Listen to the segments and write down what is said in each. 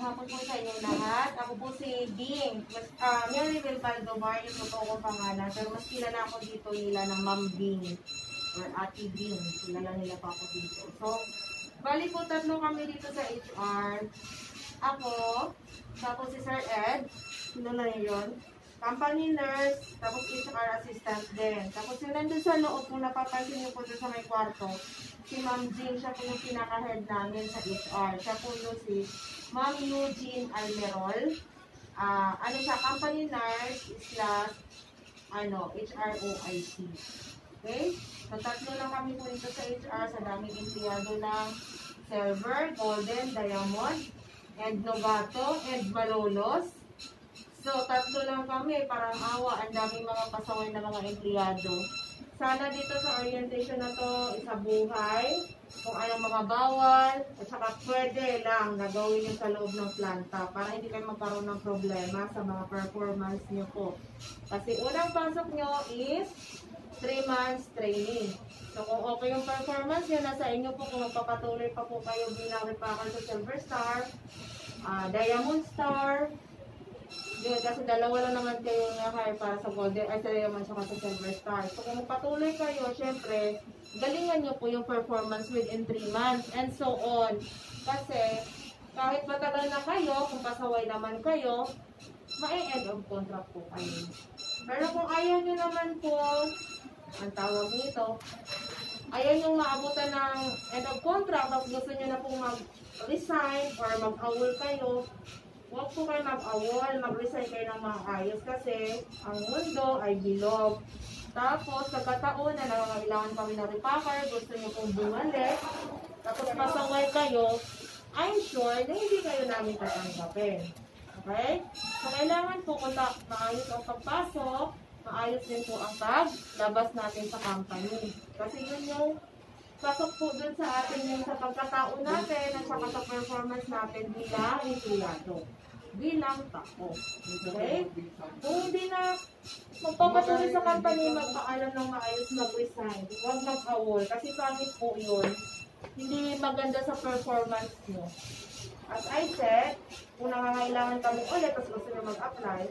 Magandang hapon po sa inyong lahat. Ako po si Bing. Mas, uh, Mary Vilbaldo Bar, yung totoo kong pangalan. Pero mas kilala ako dito nila ng Ma'am Bing or Ate Bing. Kilala nila pa ako dito. So, bali po tatlo kami dito sa HR. Ako, tapos si Sir Ed. Kilala niyo yun? company nurse, tapos HR assistant din. Tapos yung nandun sa loob, kung napapansin niyo po sa may kwarto, si Ma'am Jean, siya po yung pinaka-head namin sa HR. Siya po yung si Ma'am Eugene Almerol. Uh, ano siya, company nurse slash ano, HROIC. Okay? So, tatlo lang kami po dito sa HR sa daming empleyado ng Silver, Golden, Diamond, and Novato, and Malolos. So, tatlo lang kami, parang awa, ang daming mga pasaway na mga empleyado. Sana dito sa orientation na to, isabuhay, kung anong mga bawal, at saka pwede lang na gawin yung sa loob ng planta para hindi kayo magkaroon ng problema sa mga performance nyo po. Kasi unang pasok nyo is 3 months training. So, kung okay yung performance nyo, nasa inyo po kung magpapatuloy pa po kayo bilang repackal sa Silver Star, uh, Diamond Star, yun, kasi dalawa lang naman kayo na-hire para sa Golden, ay sa Diamond saka sa Silver Star. So kung patuloy kayo, syempre, galingan nyo po yung performance within 3 months and so on. Kasi, kahit matagal na kayo, kung pasaway naman kayo, ma-end of contract po kayo. Pero kung ayaw nyo naman po, ang tawag nito, ayaw nyo maabutan ng end of contract, tapos gusto nyo na pong mag-resign or mag-awol kayo, Huwag po kayo mag-awol, mag-resign kayo ng mga kasi ang mundo ay bilog. Tapos, pagkataon na nangangailangan kami ng repacker, gusto niyo pong bumalik, tapos pasaway kayo, I'm sure na hindi kayo namin tatanggapin. Okay? So, kailangan po kung maayos ang pagpasok, maayos din po ang paglabas natin sa company. Kasi yun yung pasok po dun sa atin yung sa pagkataon natin at saka sa performance natin bilang empleyado bilang tao. Okay? Kung hindi na magpapatuloy sa company, magpaalam ng maayos mag-resign. Huwag mag-awol. Kasi pangit po yun. Hindi maganda sa performance mo. As I said, kung nangangailangan kami ulit, tapos gusto nyo mag-apply,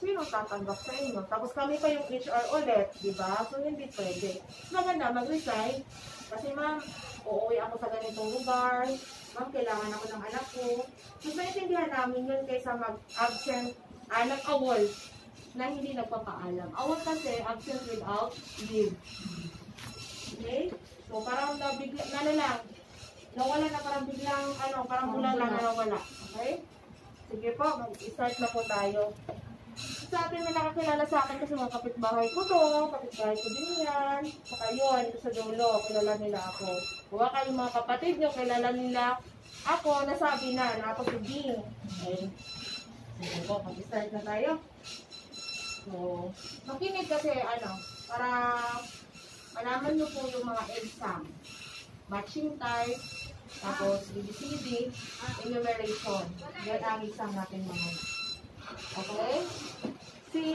sino tatanggap sa inyo? Tapos kami pa yung HR ulit, di ba? So, hindi pwede. Maganda, mag-resign. Kasi ma'am, uuwi ako sa ganitong lugar, ma'am, kailangan ako ng anak ko. Mas naiintindihan namin yun kaysa mag-absent, ah, nag-awol na hindi nagpapaalam. Awol kasi absent without leave. Okay? So, parang nabigla, na na lang, nawala na parang biglang, ano, parang bulan lang na nawala. Okay? Sige po, mag-start na po tayo sa atin may nakakilala sa akin kasi mga kapitbahay ko to, kapitbahay ko din yan. Saka yun, sa dulo, kilala nila ako. Huwa kayo mga kapatid nyo, kilala nila ako, nasabi na, na Bing. Okay. Sige po, mag-start na tayo. So, makinig kasi, ano, para malaman nyo po yung mga exam. Matching type, tapos ABCD, enumeration. Yan ang exam natin mga Okay? Si,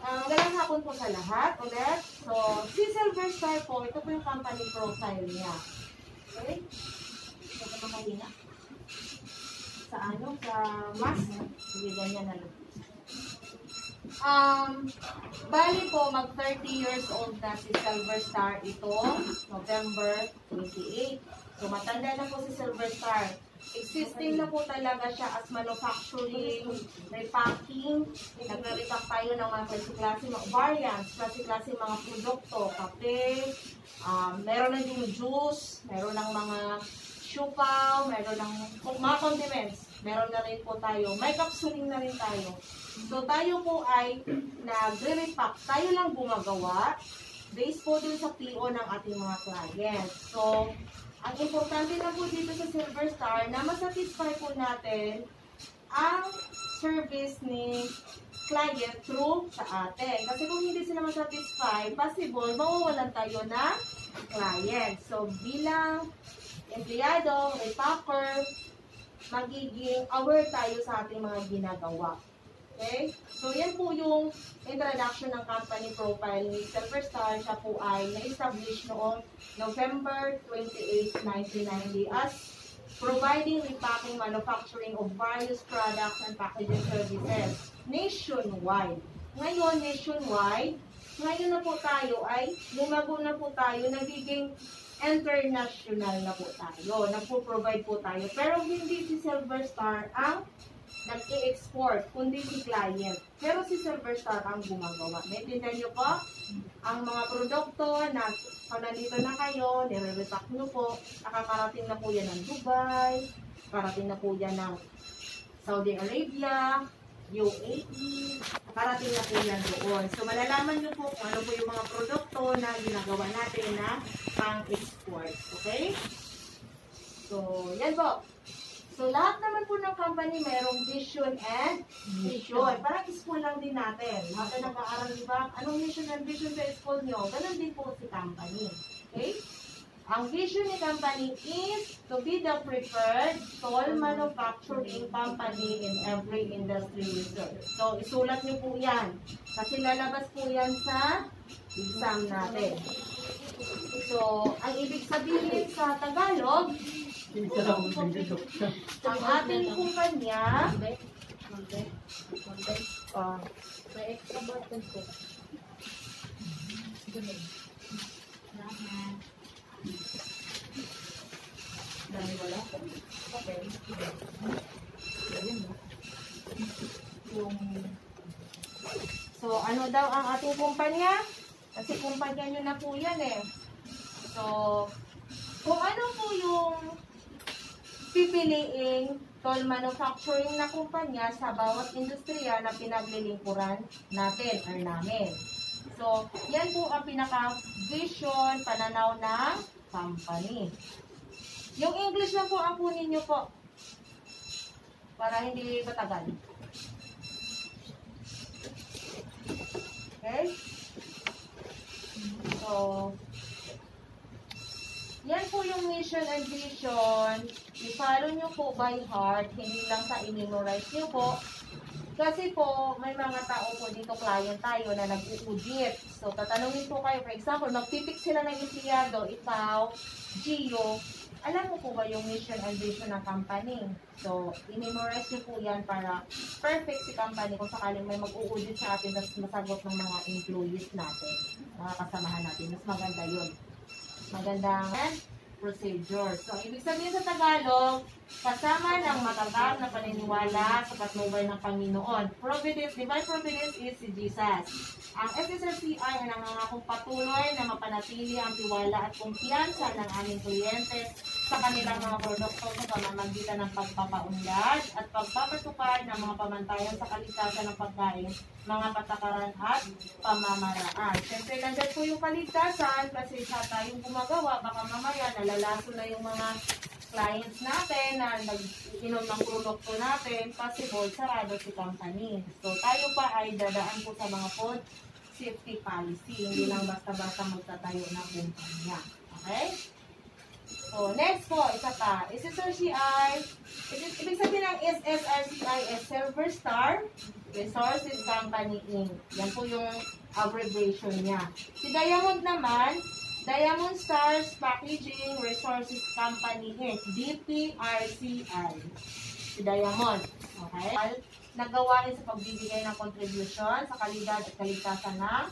uh, magandang hapon po sa lahat ulit. So, si Silver Star po, ito po yung company profile niya. Okay? Ito po makahina. Sa ano? Sa mask. Sige, ganyan na lang. Um, bali po, mag 30 years old na si Silver Star ito, November 28. So, matanda na po si Silver Star. Existing na po talaga siya as manufacturing, repacking. Nagre-repack tayo ng mga klase-klase, mga variants, klase-klase mga produkto, kape, um, meron na din juice, meron ng mga syupaw, meron ng mga condiments. Meron na rin po tayo. May capsuling na rin tayo. So, tayo po ay nagre-repack. Tayo lang gumagawa based po din sa PO ng ating mga clients. So, ang importante na po dito sa Silver Star na masatisfy po natin ang service ni client through sa atin. Kasi kung hindi sila masatisfy, possible, mawawalan tayo na client. So, bilang empleyado, repacker, magiging aware tayo sa ating mga ginagawa. Okay? So, yan po yung introduction ng company profile ni Silverstar. Siya po ay na-establish noong November 28, 1990 as providing repacking manufacturing of various products and packaging services nationwide. Ngayon, nationwide, ngayon na po tayo ay lumago na po tayo, nagiging international na po tayo. Nagpo-provide po tayo. Pero hindi si Silver Star ang nag-i-export, kundi si client. Pero si Silver Star ang gumagawa. Naintindihan niyo po? Ang mga produkto na pag nandito na kayo, nire-repack nyo po, nakakarating na po yan ng Dubai, karating na po yan ng Saudi Arabia, UAE, karating na po yan doon. So, malalaman nyo po kung ano po yung mga produkto na ginagawa natin na pang-export. Okay? So, yan po. So, lahat naman po ng company mayroong vision and mission. Parang school lang din natin. Na nag-aaral, di ba? Anong mission and vision sa school nyo? Ganun din po si company. Okay? Ang vision ni company is to be the preferred toll manufacturing company in every industry we serve. So, isulat niyo po yan. Kasi lalabas po yan sa exam natin. So, ang ibig sabihin sa Tagalog, ang ating kumpanya, uh, May extra button. Ganun. dami wala po. Okay. So, ano daw ang ating kumpanya? Kasi kumpanya nyo na po yan eh. So, kung ano po yung pipiliing toll manufacturing na kumpanya sa bawat industriya na pinaglilingkuran natin or namin. So, yan po ang pinaka-vision, pananaw ng company. Yung English lang po ang kunin nyo po. Para hindi matagal. Okay? So, yan po yung mission and vision. I-follow nyo po by heart, hindi lang sa i-memorize nyo po. Kasi po, may mga tao po dito, client tayo, na nag-audit. So, tatanungin po kayo, for example, magpipick sila ng empleyado, ikaw, Gio, alam mo po ba yung mission and vision ng company? So, i-memorize nyo po yan para perfect si company kung sakaling may mag-audit sa atin tapos masagot ng mga employees natin, mga kasamahan natin. Mas maganda yun. Magandang procedure. So, ibig sabihin sa Tagalog, kasama ng matatag na paniniwala sa patnubay ng Panginoon. Providence, divine providence is si Jesus. Ang SSRCI ay nangangakong patuloy na mapanatili ang tiwala at kumpiyansa ng aming kliyente sa kanilang mga produkto sa pamamagitan ng pagpapaunlad at pagpapatupad ng mga pamantayan sa kaligtasan ng pagkain, mga patakaran at pamamaraan. Siyempre, nandyan po yung kaligtasan kasi sa tayong gumagawa, baka mamaya nalalaso na yung mga clients natin na nag-inom ng produkto natin, possible sarado si company. So, tayo pa ay dadaan po sa mga food safety policy. Hindi lang basta-basta magtatayo ng kumpanya. Okay? So, next po, isa pa. SSRCI, ibig sabihin ng SSRCI is Silver Star Resources Company Inc. Yan po yung abbreviation niya. Si Diamond naman, Diamond Stars Packaging Resources Company Inc. DPRCI. Si Diamond. Okay? Nagawain sa pagbibigay ng contribution sa kalidad at kaligtasan ng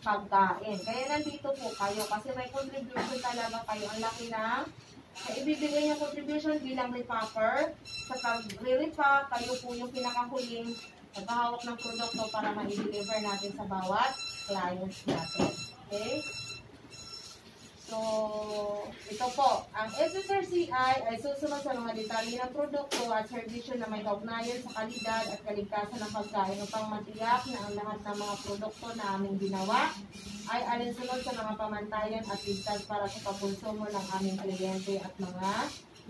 pagkain. Kaya nandito po kayo kasi may contribution talaga kayo. Ang laki ng na ibibigay yung contribution bilang repapper. Sa pag-repack, kayo po yung pinakahuling naghahawak ng produkto para ma-deliver natin sa bawat clients natin. Okay? So, ito po, ang SSRCI ay susunod sa mga detalye ng produkto at serbisyo na may kaugnayan sa kalidad at kaligtasan ng pagkain upang matiyak na ang lahat ng mga produkto na aming ginawa ay alinsunod sa mga pamantayan at ligtas para sa kakonsumo ng aming kliyente at mga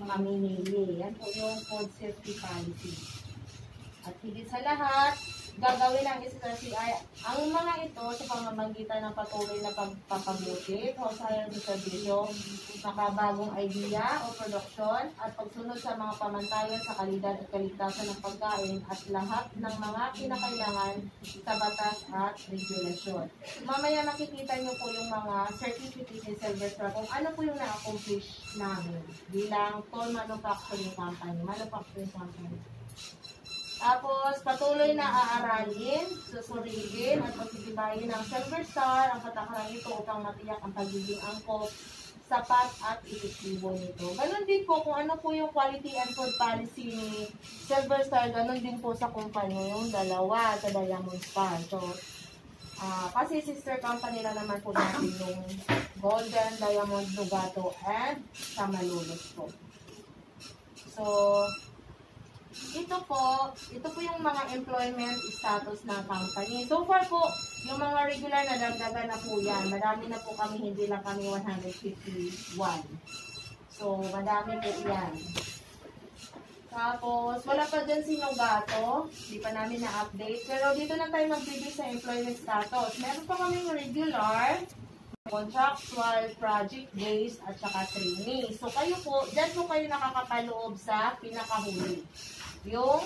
mamimili. Yan po yung food safety policy. At higit sa lahat, gagawin ng SRCI ang mga ito sa pamamagitan ng patuloy na pagpapabuti, ng serbisyo, makabagong idea o production, at pagsunod sa mga pamantayan sa kalidad at kaligtasan ng pagkain at lahat ng mga kinakailangan sa batas at regulasyon. Mamaya makikita nyo po yung mga certificate ni Silverstar kung ano po yung na-accomplish namin bilang toll manufacturing company, manufacturing company. Tapos, patuloy na aaralin, susuriin at pagtitibayin ng Silver Star ang patakaran ito upang matiyak ang pagiging angkop, sapat at epektibo nito. Ganon din po kung ano po yung quality and food policy ni Silver Star, ganon din po sa kumpanya yung dalawa sa Diamond Star. So, uh, kasi sister company na naman po natin yung Golden Diamond Nugato and Samalulos po. So, ito po, ito po yung mga employment status ng company. So far po, yung mga regular na dagdagan na po yan. Marami na po kami, hindi lang kami 151. So, madami po yan. Tapos, wala pa dyan sinugato. Hindi pa namin na-update. Pero dito na tayo magbibig sa employment status. Meron pa kaming regular, contractual, project-based, at saka trainee. So, kayo po, dyan po kayo nakakapaloob sa pinakahuli yung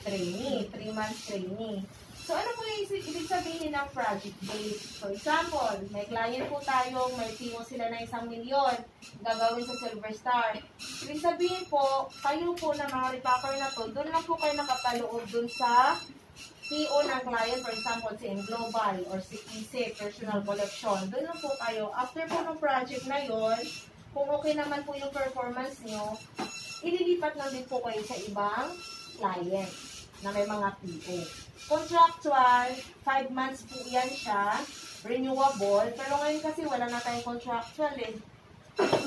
trainee, 3 months trainee. So, ano po yung ibig sabihin ng project base? For example, may client po tayo, may timo sila na isang milyon, gagawin sa Silver Star. Ibig sabihin po, kayo po na mga repapper na to, doon lang po kayo nakapaloob doon sa PO ng client, for example, si Global or si EC, Personal Collection. Doon lang po kayo. After po ng project na yon, kung okay naman po yung performance nyo, ililipat lang din po kayo sa ibang client na may mga PO. Contractual, 5 months po yan siya. Renewable. Pero ngayon kasi wala na tayong contractual eh.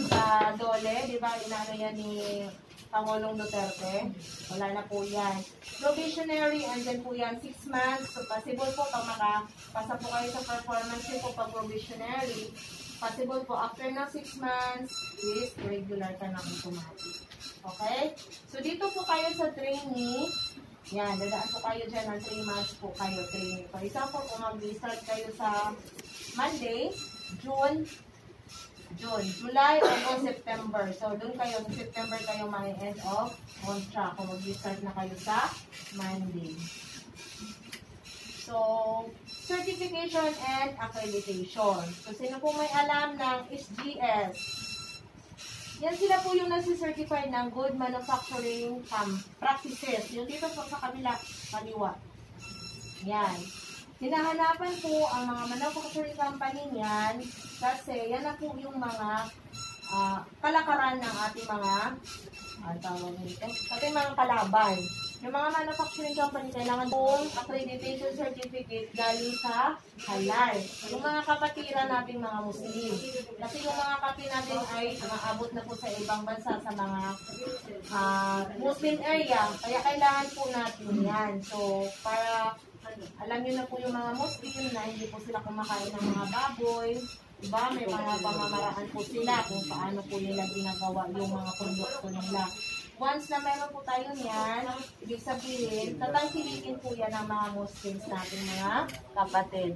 Sa dole, di ba, inaano yan ni Pangulong Duterte. Wala na po yan. Provisionary, andyan po yan 6 months. So, possible po pag makapasa po kayo sa performance po pag provisionary. Possible po after na 6 months is regular ka na automatic. Okay? So, dito po kayo sa trainee. Yan, dadaan po kayo dyan ng 3 months po kayo training. For example, kung mag-start kayo sa Monday, June, June, July, August, September. So, doon kayo, September kayo may end of contract kung mag-start na kayo sa Monday. So, certification and accreditation. So, sino po may alam ng SGS? Yan sila po yung nasi-certify ng good manufacturing um, practices. Yung dito po sa kabila, kaliwa. Yan. Hinahanapan po ang mga manufacturing company niyan kasi yan na po yung mga uh, kalakaran ng ating mga uh, tawag nito, ating mga kalaban. Yung mga manufacturing company, kailangan pong accreditation certificate galing sa halal. Yung mga kapatiran nating mga Muslim. Kasi yung mga kapi natin ay maabot na po sa ibang bansa, sa mga uh, Muslim area. Kaya kailangan po natin yan. So, para alam niyo na po yung mga Muslim na hindi po sila kumakain ng mga baboy, Diba? May mga pamamaraan po sila kung paano po nila ginagawa yung mga produkto nila. Once na meron po tayo niyan, ibig sabihin, tatangkilikin po yan ng mga Muslims natin mga kapatid.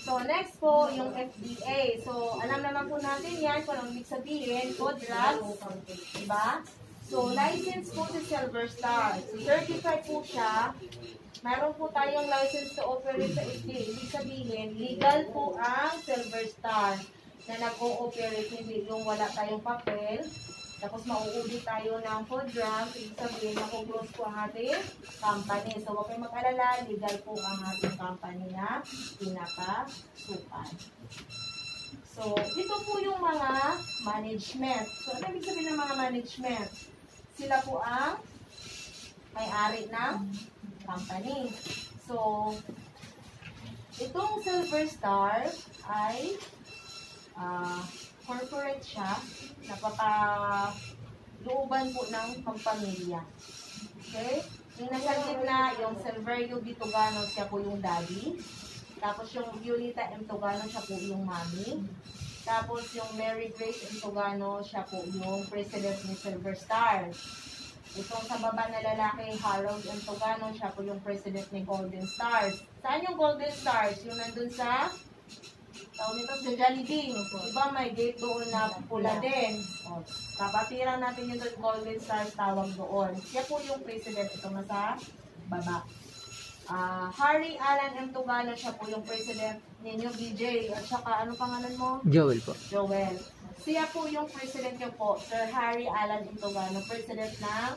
So, next po, yung FDA. So, alam naman po natin yan kung anong ibig sabihin, code drugs, diba? So, license po si Silver Star. So, certified po siya. Meron po tayong license to operate sa FDA. Ibig sabihin, legal po ang Silver Star na nag-ooperate, hindi yung wala tayong papel. Tapos mauulit tayo ng food gram, ibig sabihin makuklose po ang ating company. So huwag kayong mag-alala, legal po ang ating company na pinakasukan. So, ito po yung mga management. So, ano ibig sabihin ng mga management? Sila po ang may-ari ng company. So, itong Silver Star ay uh, corporate siya, napaka-looban po ng pampamilya. Okay? Yung nasa gitna, yung Silverio Bitugano, siya po yung daddy. Tapos yung Violeta M. Tugano, siya po yung mommy. Tapos yung Mary Grace M. Tugano, siya po yung president ni Silver Star. Itong sa baba na lalaki, Harold Antogano, siya po yung president ni Golden Stars. Saan yung Golden Stars? Yung nandun sa tawag nito sa Jollibee. Diba may gate doon na pula din. O, kapatiran natin yung doon, Golden Stars tawag doon. Siya po yung president. Ito na sa baba. Ah, Harry Alan M. Tugano, siya po yung president ninyo, BJ. At saka, ano pangalan mo? Joel po. Joel. Siya po yung president niyo po, Sir Harry Alan Intogano, president ng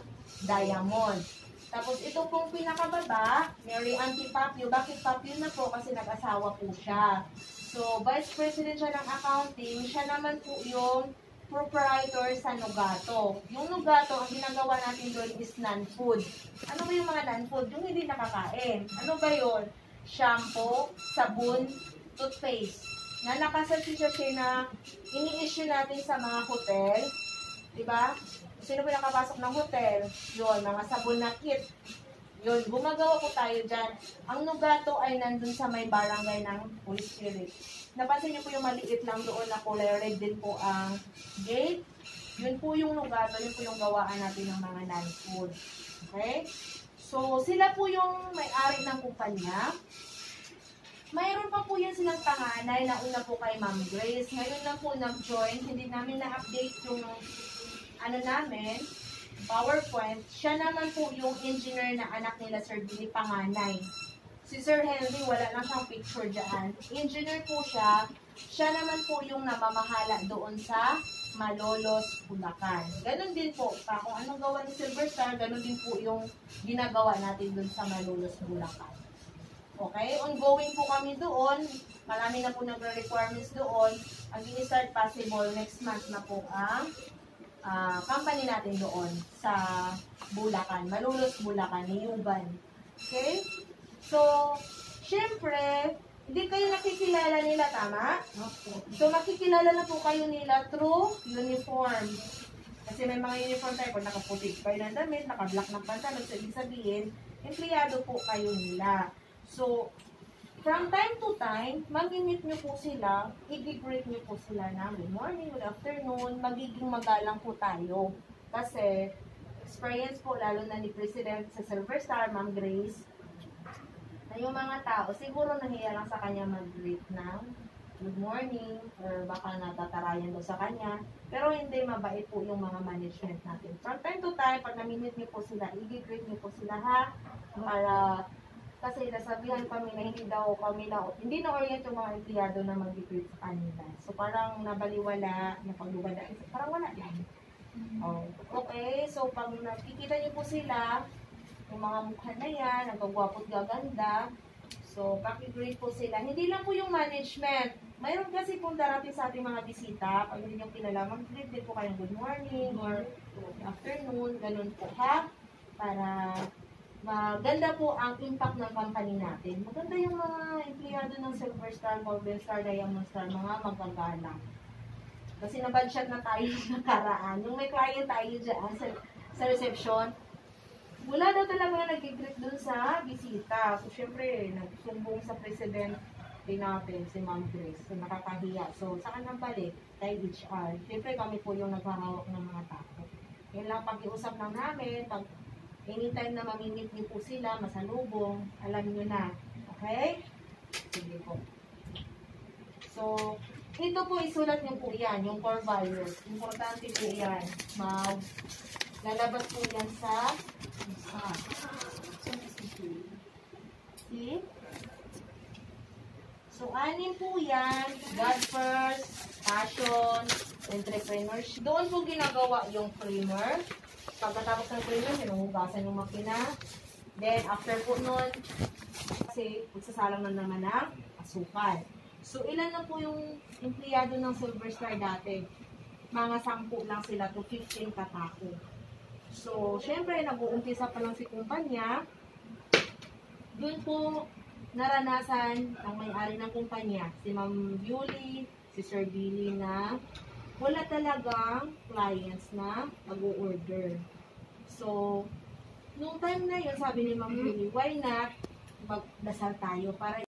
Diamond. Tapos ito pong pinakababa, Mary Auntie Papio. Bakit Papio na po? Kasi nag-asawa po siya. So, vice president siya ng accounting. Siya naman po yung proprietor sa Nugato. Yung Nugato, ang ginagawa natin doon is non-food. Ano ba yung mga non-food? Yung hindi nakakain. Ano ba yun? Shampoo, sabon, toothpaste na nakasalsisya siya na ini-issue natin sa mga hotel. Diba? Sino ba nakapasok ng hotel? Yun, mga sabon na kit. Yun, gumagawa po tayo dyan. Ang Nugato ay nandun sa may barangay ng Holy Spirit. Napansin niyo po yung maliit lang doon na kulay red din po ang gate. Yun po yung Nugato, yun po yung gawaan natin ng mga non-food. Okay? So, sila po yung may-ari ng kumpanya. Mayroon pa po yan silang panganay na una po kay Ma'am Grace. Ngayon lang po nag-join. Hindi namin na-update yung ano namin, PowerPoint. Siya naman po yung engineer na anak nila Sir Billy Panganay. Si Sir Henry, wala lang siyang picture dyan. Engineer po siya. Siya naman po yung namamahala doon sa Malolos, Bulacan. Ganon din po. Pa, kung anong gawa ni Silver Star, ganon din po yung ginagawa natin doon sa Malolos, Bulacan. Okay? Ongoing po kami doon. Marami na po nagre-requirements doon. Ang ini-start possible next month na po ang ah, company natin doon sa Bulacan. Malulos Bulacan, Niyuban. Okay? So, syempre, hindi kayo nakikilala nila, tama? So, makikilala na po kayo nila through uniform. Kasi may mga uniform tayo, kung nakaputi kayo ng damit, naka-black ng pantalon, so ibig sabihin, empleyado po kayo nila. So, from time to time, mag-meet nyo po sila, i-greet nyo po sila na morning, good afternoon, magiging magalang po tayo. Kasi, experience po, lalo na ni President sa Silver Star, Ma'am Grace, na yung mga tao, siguro nahiya lang sa kanya mag-greet ng good morning, or baka natatarayan daw sa kanya. Pero hindi, mabait po yung mga management natin. From time to time, pag namimit niyo po sila, i-greet niyo po sila ha, para kasi nasabihan kami na hindi daw kami na, hindi na orient yung mga empleyado na mag-greet sa kanila. So parang nabaliwala, napagluwala, parang wala lang. Oh, okay, so pag nakikita niyo po sila, yung mga mukha na yan, ang gagwapo at gaganda, so pakigreet po sila. Hindi lang po yung management. Mayroon kasi kung darating sa ating mga bisita, pag hindi nyo kilala, mag-greet din po kayong good morning or good afternoon, ganun po ha, para maganda po ang impact ng company natin. Maganda yung mga empleyado ng Silver Star, Golden Star, Diamond Star, mga magagalang. Kasi nabadshot na tayo ng nakaraan. Yung may client tayo dyan sa, sa reception, wala daw talaga na nag-greet dun sa bisita. So, syempre, nagsumbong sa president din natin, si Ma'am Grace. So, nakakahiya. So, saan nang balik? Kay HR. Syempre, kami po yung naghahawak ng mga tao. Yan lang pag-iusap lang namin. Pag anytime na mamimit niyo po sila, masalubong, alam niyo na. Okay? Sige po. So, ito po isulat niyo po yan, yung core values. Importante po yan. Mag lalabas po yan sa ah, See? So, anim po yan. God first, passion, entrepreneurship. Doon po ginagawa yung primer. Pagkatapos ng primer, hinuhugasan yung makina. Then, after po nun, kasi magsasalang na naman ng asukal. So, ilan na po yung empleyado ng Silver Star dati? Mga sampu lang sila to 15 katako. So, syempre, nag-uumpisa pa lang si kumpanya. Doon po naranasan ng may-ari ng kumpanya, si Ma'am Yuli, si Sir Billy na wala talagang clients na mag-order. So, nung time na yun, sabi ni Ma'am Yuli, why not magdasal tayo para